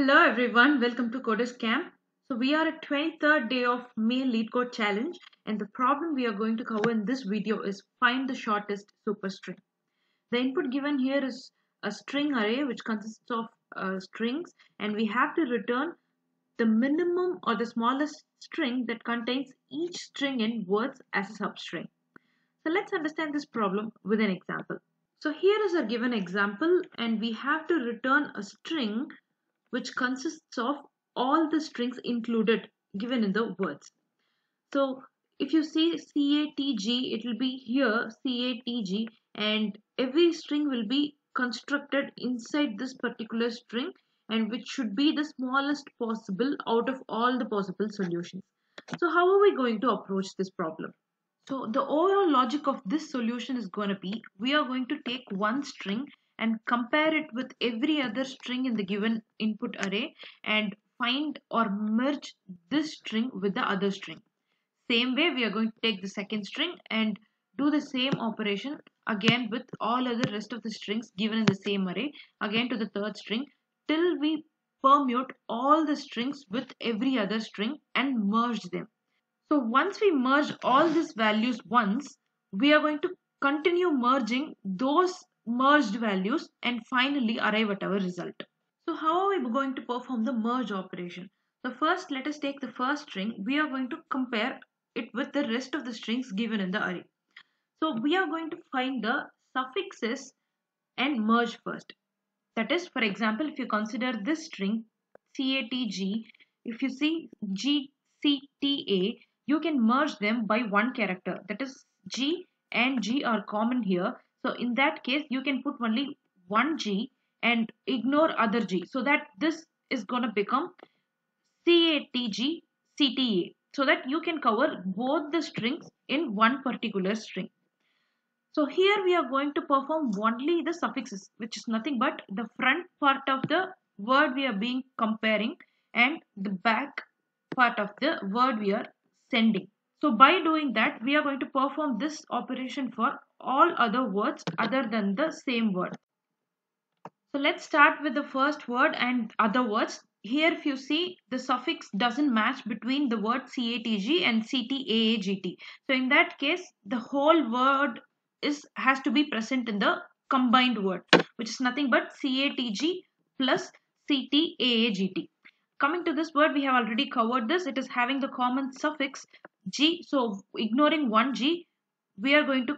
Hello everyone, welcome to Coders Camp. So we are at 23rd day of May LeetCode Challenge and the problem we are going to cover in this video is find the shortest superstring. The input given here is a string array which consists of uh, strings and we have to return the minimum or the smallest string that contains each string in words as a substring. So let's understand this problem with an example. So here is a given example and we have to return a string which consists of all the strings included given in the words. So if you see CATG, it will be here CATG and every string will be constructed inside this particular string and which should be the smallest possible out of all the possible solutions. So how are we going to approach this problem? So the overall logic of this solution is going to be we are going to take one string and compare it with every other string in the given input array and find or merge this string with the other string. Same way we are going to take the second string and do the same operation again with all other rest of the strings given in the same array again to the third string till we permute all the strings with every other string and merge them. So once we merge all these values once, we are going to continue merging those merged values and finally arrive at our result. So how are we going to perform the merge operation? So first let us take the first string. We are going to compare it with the rest of the strings given in the array. So we are going to find the suffixes and merge first. That is for example if you consider this string CATG if you see GCTA you can merge them by one character that is G and G are common here so in that case, you can put only one G and ignore other G. So that this is going to become CATG CTA. So that you can cover both the strings in one particular string. So here we are going to perform only the suffixes, which is nothing but the front part of the word we are being comparing and the back part of the word we are sending. So by doing that, we are going to perform this operation for all other words other than the same word. So let's start with the first word and other words. Here if you see the suffix doesn't match between the word CATG and CTAAGT. So in that case the whole word is has to be present in the combined word which is nothing but CATG plus CTAAGT. Coming to this word we have already covered this. It is having the common suffix G. So ignoring one G we are going to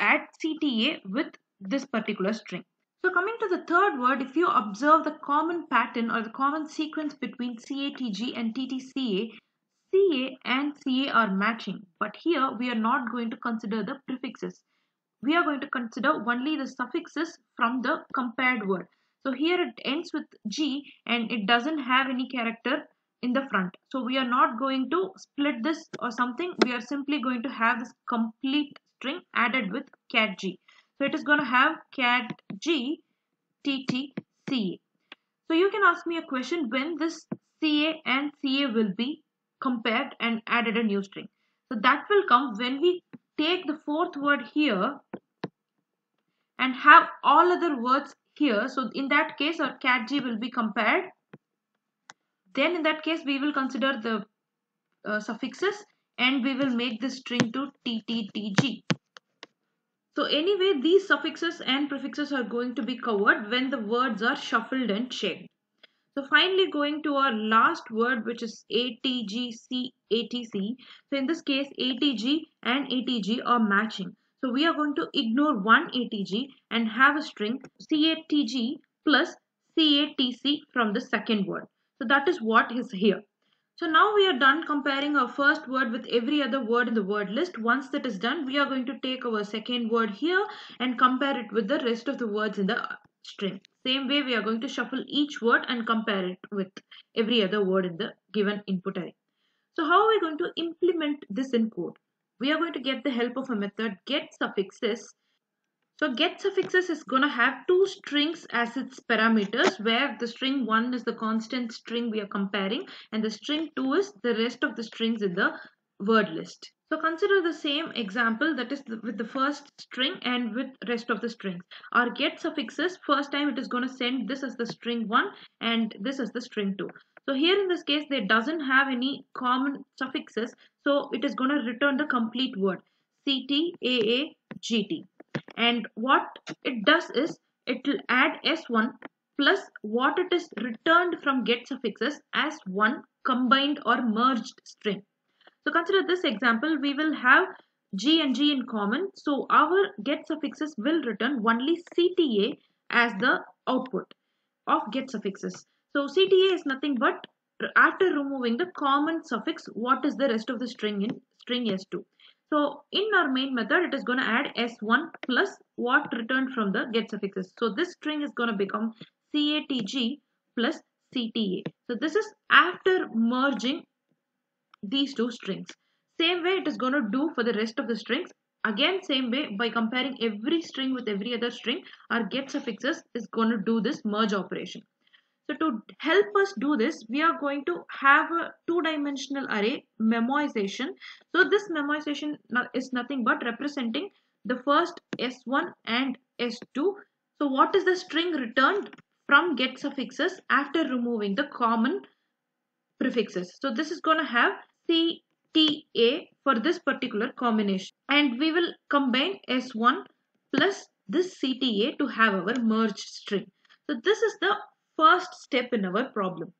add CTA with this particular string. So coming to the third word, if you observe the common pattern or the common sequence between CATG and TTCA, CA and CA are matching. But here we are not going to consider the prefixes. We are going to consider only the suffixes from the compared word. So here it ends with G and it doesn't have any character in the front. So we are not going to split this or something. We are simply going to have this complete string added with cat g. So it is going to have cat g tt ca. So you can ask me a question when this ca and ca will be compared and added a new string. So that will come when we take the fourth word here and have all other words here. So in that case our cat g will be compared. Then in that case we will consider the uh, suffixes and we will make this string to TTTG. So anyway, these suffixes and prefixes are going to be covered when the words are shuffled and checked. So finally going to our last word which is ATGC, ATC. So in this case ATG and ATG are matching. So we are going to ignore one ATG and have a string CATG plus CATC from the second word. So that is what is here. So now we are done comparing our first word with every other word in the word list. Once that is done, we are going to take our second word here and compare it with the rest of the words in the string. Same way we are going to shuffle each word and compare it with every other word in the given input array. So how are we going to implement this in code? We are going to get the help of a method get suffixes so get suffixes is going to have two strings as its parameters where the string 1 is the constant string we are comparing and the string 2 is the rest of the strings in the word list. So consider the same example that is with the first string and with rest of the strings. Our get suffixes first time it is going to send this as the string 1 and this as the string 2. So here in this case there doesn't have any common suffixes so it is going to return the complete word CT, AA, GT. And what it does is it will add S1 plus what it is returned from get suffixes as one combined or merged string. So consider this example, we will have G and G in common. So our get suffixes will return only CTA as the output of get suffixes. So CTA is nothing but after removing the common suffix, what is the rest of the string in string S2. So in our main method, it is going to add S1 plus what returned from the get suffixes. So this string is going to become CATG plus CTA. So this is after merging these two strings. Same way it is going to do for the rest of the strings. Again, same way by comparing every string with every other string, our get suffixes is going to do this merge operation. So to help us do this, we are going to have a two-dimensional array memoization. So this memoization is nothing but representing the first S1 and S2. So what is the string returned from get suffixes after removing the common prefixes. So this is going to have CTA for this particular combination. And we will combine S1 plus this CTA to have our merged string. So this is the first step in our problem.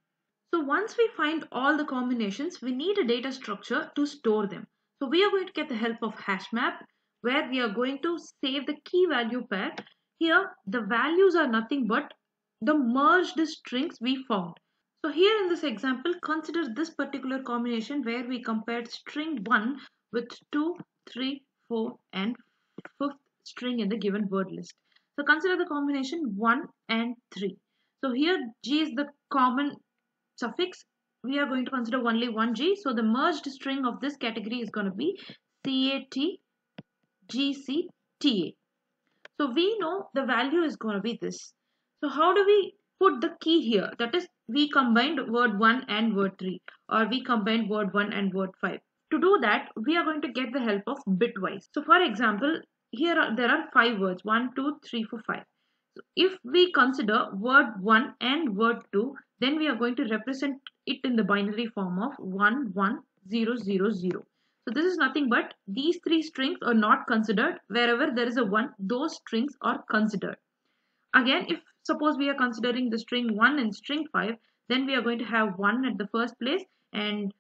So once we find all the combinations, we need a data structure to store them. So we are going to get the help of HashMap where we are going to save the key value pair. Here the values are nothing but the merged strings we found. So here in this example, consider this particular combination where we compared string 1 with 2, 3, 4 and 5th string in the given word list. So consider the combination 1 and 3. So here G is the common suffix. We are going to consider only one G. So the merged string of this category is going to be CAT GCTA. So we know the value is going to be this. So how do we put the key here? That is we combined word 1 and word 3 or we combined word 1 and word 5. To do that, we are going to get the help of bitwise. So for example, here are, there are 5 words 1, 2, 3, 4, 5. So if we consider word 1 and word 2, then we are going to represent it in the binary form of 1, 1, 0, 0, 0. So this is nothing but these three strings are not considered. Wherever there is a 1, those strings are considered. Again, if suppose we are considering the string 1 and string 5 then we are going to have 1 at the first place and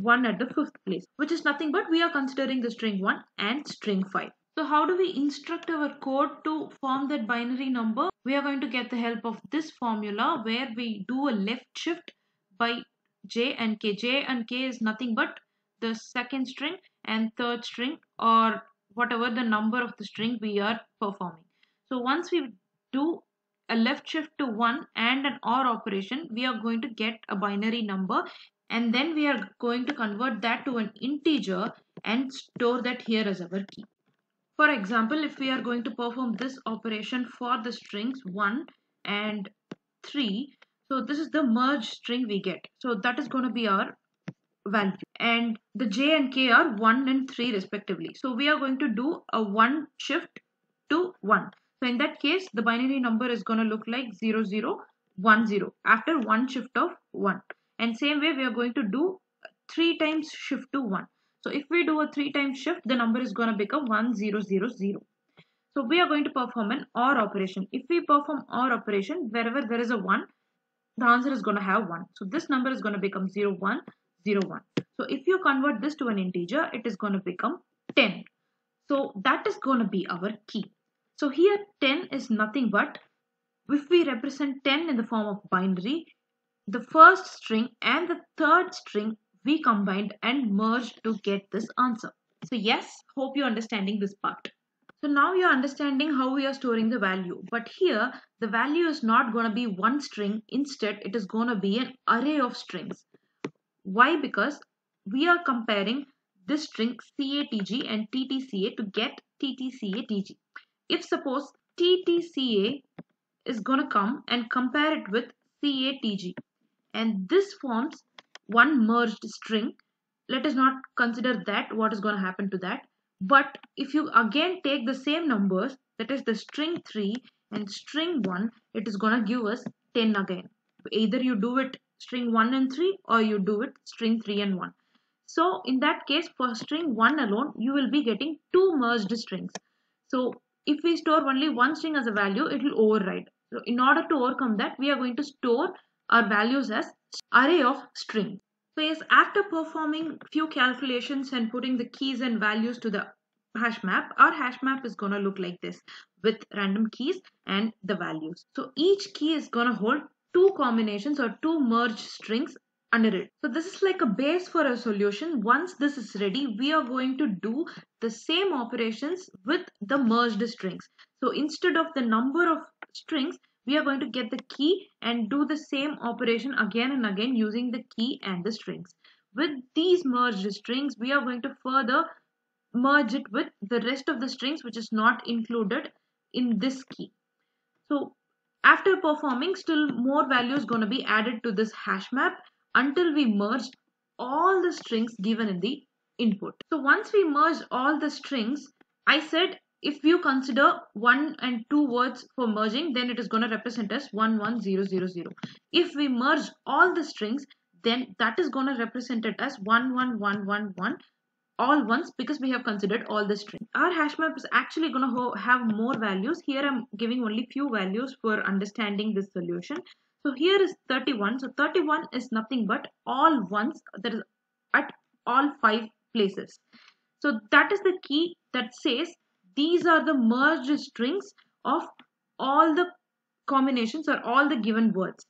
1 at the fifth place which is nothing but we are considering the string 1 and string 5. So how do we instruct our code to form that binary number? We are going to get the help of this formula where we do a left shift by j and k. j and k is nothing but the second string and third string or whatever the number of the string we are performing. So once we do a left shift to 1 and an OR operation, we are going to get a binary number and then we are going to convert that to an integer and store that here as our key. For example, if we are going to perform this operation for the strings 1 and 3, so this is the merge string we get. So that is going to be our value and the j and k are 1 and 3 respectively. So we are going to do a 1 shift to 1. So in that case, the binary number is going to look like 0010 after one shift of 1. And same way, we are going to do 3 times shift to 1. So if we do a 3 times shift, the number is going to become 1000. So we are going to perform an OR operation. If we perform OR operation, wherever there is a 1, the answer is going to have 1. So this number is going to become 0101. So if you convert this to an integer, it is going to become 10. So that is going to be our key. So here 10 is nothing but if we represent 10 in the form of binary, the first string and the third string we combined and merged to get this answer. So yes, hope you're understanding this part. So now you're understanding how we are storing the value. But here, the value is not going to be one string. Instead, it is going to be an array of strings. Why? Because we are comparing this string CATG and TTCA to get TTCATG if suppose TTCA is going to come and compare it with CATG and this forms one merged string let us not consider that what is going to happen to that. But if you again take the same numbers that is the string 3 and string 1 it is going to give us 10 again. Either you do it string 1 and 3 or you do it string 3 and 1 so in that case for string 1 alone you will be getting two merged strings. So if we store only one string as a value it will override. So in order to overcome that we are going to store our values as array of strings so yes, after performing few calculations and putting the keys and values to the hash map, our hash map is going to look like this with random keys and the values. So each key is going to hold two combinations or two merged strings under it. So this is like a base for a solution. Once this is ready, we are going to do the same operations with the merged strings. So instead of the number of strings, we are going to get the key and do the same operation again and again using the key and the strings. With these merged strings, we are going to further merge it with the rest of the strings which is not included in this key. So after performing, still more values going to be added to this hash map until we merge all the strings given in the input. So once we merge all the strings, I said if you consider one and two words for merging then it is going to represent as 11000 if we merge all the strings then that is going to represent it as 11111 all ones because we have considered all the strings our hash map is actually going to have more values. Here i'm giving only few values for understanding this solution. So here is 31 so 31 is nothing but all ones that is at all five places. So that is the key that says these are the merged strings of all the combinations or all the given words.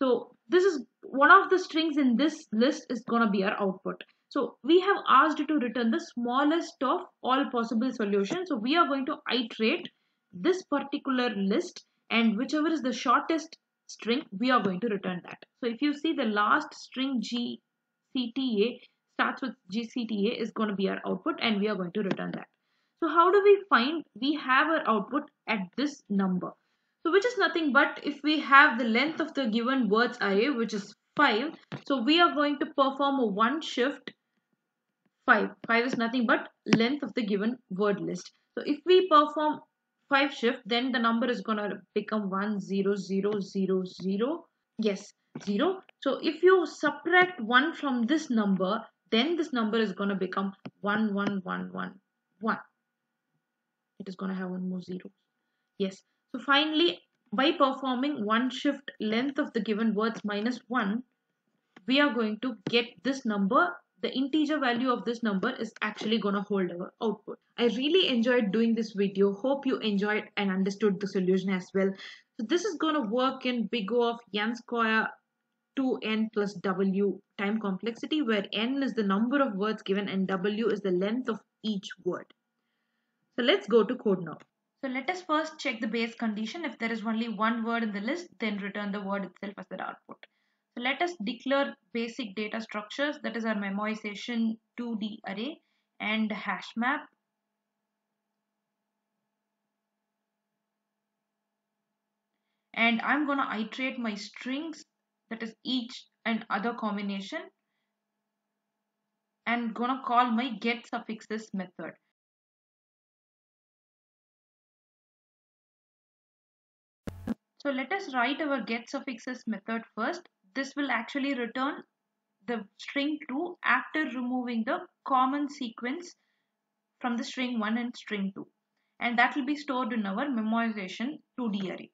So this is one of the strings in this list is going to be our output. So we have asked to return the smallest of all possible solutions. So we are going to iterate this particular list and whichever is the shortest string, we are going to return that. So if you see the last string GCTA starts with GCTA is going to be our output and we are going to return that. So how do we find we have our output at this number? So which is nothing but if we have the length of the given words array which is 5. So we are going to perform a one shift 5. 5 is nothing but length of the given word list. So if we perform 5 shift then the number is going to become 1 0 0 0 0. Yes 0. So if you subtract 1 from this number then this number is going to become 1 1 1 1 1 it is going to have one more zero. Yes. So finally by performing one shift length of the given words minus 1 we are going to get this number. The integer value of this number is actually going to hold our output. I really enjoyed doing this video. Hope you enjoyed and understood the solution as well. So this is going to work in big o of n square 2n plus w time complexity where n is the number of words given and w is the length of each word so let's go to code now. So let us first check the base condition. If there is only one word in the list, then return the word itself as the output. So let us declare basic data structures. That is our memoization 2D array and hash map. And I'm going to iterate my strings, that is each and other combination. And going to call my get suffixes method. So let us write our get suffixes method first. This will actually return the string true after removing the common sequence from the string 1 and string 2 and that will be stored in our memoization 2D array.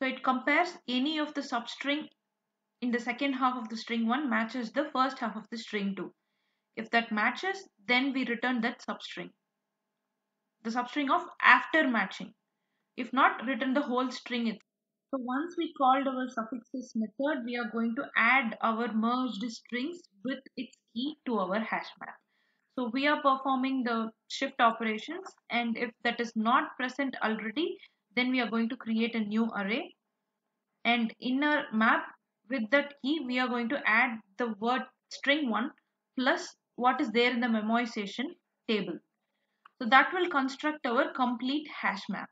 So it compares any of the substring in the second half of the string 1 matches the first half of the string 2. If that matches, then we return that substring. The substring of after matching. If not, return the whole string itself. So once we called our suffixes method, we are going to add our merged strings with its key to our hash map. So we are performing the shift operations and if that is not present already, then we are going to create a new array. And in our map with that key, we are going to add the word string 1 plus what is there in the memoization table. So that will construct our complete hash map.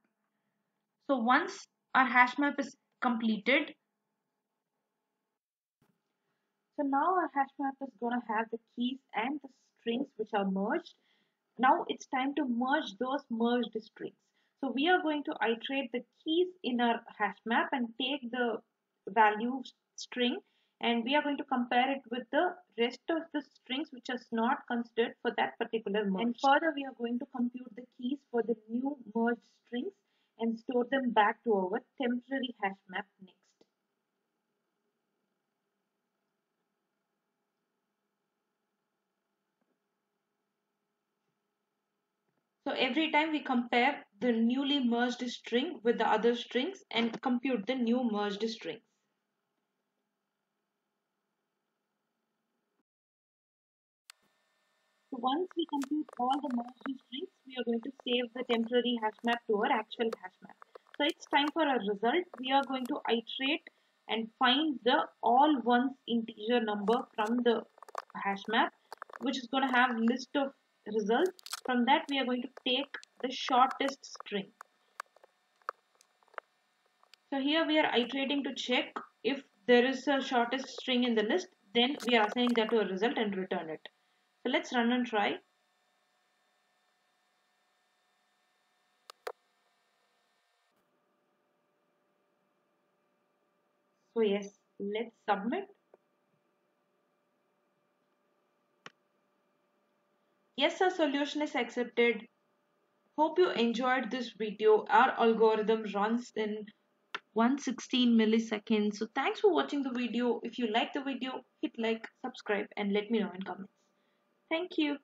So once our hash map is completed. So now our hash map is going to have the keys and the strings which are merged. Now it's time to merge those merged strings. So we are going to iterate the keys in our hash map and take the value string and we are going to compare it with the rest of the strings which is not considered for that particular merge. And further we are going to compute the keys for the new merged strings and store them back to our temporary hash map next. So every time we compare the newly merged string with the other strings and compute the new merged strings. Once we compute all the merged strings, we are going to save the temporary hash map to our actual hash map. So it's time for our result. We are going to iterate and find the all ones integer number from the hash map, which is going to have list of results. From that, we are going to take the shortest string. So here we are iterating to check if there is a shortest string in the list, then we are assigning that to a result and return it. So let's run and try. So yes, let's submit. Yes, our solution is accepted. Hope you enjoyed this video. Our algorithm runs in 116 milliseconds. So thanks for watching the video. If you like the video, hit like, subscribe and let me know in comments. Thank you.